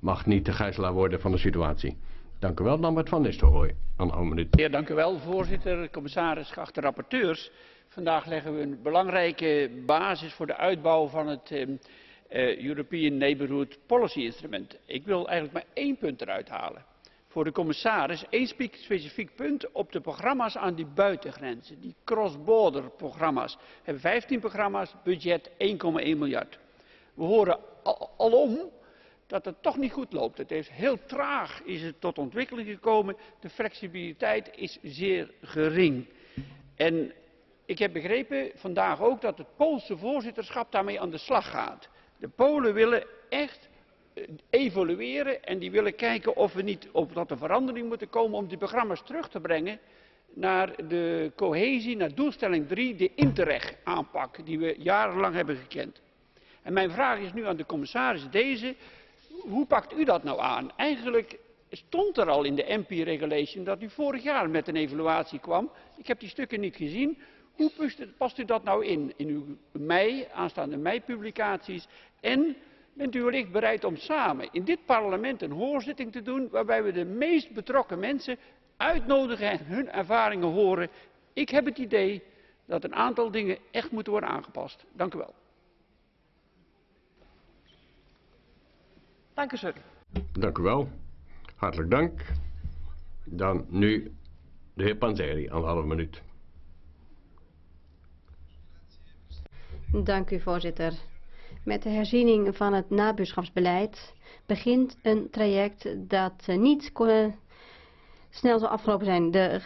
mag niet de gijzelaar worden van de situatie. Dank u wel, Lambert van Nistelrooy. Een minuut. Ja, dank u wel, voorzitter, commissaris, geachte rapporteurs. Vandaag leggen we een belangrijke basis voor de uitbouw van het eh, eh, European Neighbourhood Policy Instrument. Ik wil eigenlijk maar één punt eruit halen. Voor de commissaris één specifiek punt op de programma's aan die buitengrenzen, die cross-border programma's. We hebben 15 programma's, budget 1,1 miljard. We horen al, alom dat het toch niet goed loopt. Het is heel traag is het tot ontwikkeling gekomen. De flexibiliteit is zeer gering. En ik heb begrepen vandaag ook dat het Poolse voorzitterschap daarmee aan de slag gaat. De Polen willen echt eh, evolueren en die willen kijken of we niet of tot een verandering moeten komen om die programma's terug te brengen naar de cohesie, naar doelstelling 3, de interreg aanpak die we jarenlang hebben gekend. En mijn vraag is nu aan de commissaris deze hoe pakt u dat nou aan? Eigenlijk stond er al in de MP regulation dat u vorig jaar met een evaluatie kwam. Ik heb die stukken niet gezien. Hoe past u dat nou in, in uw mei, aanstaande mei publicaties? En bent u wellicht bereid om samen in dit parlement een hoorzitting te doen waarbij we de meest betrokken mensen uitnodigen en hun ervaringen horen? Ik heb het idee dat een aantal dingen echt moeten worden aangepast. Dank u wel. Dank u, Dank u wel. Hartelijk dank. Dan nu de heer Panzeri, half minuut. Dank u, voorzitter. Met de herziening van het nabuurschapsbeleid begint een traject dat niet snel zal afgelopen zijn. De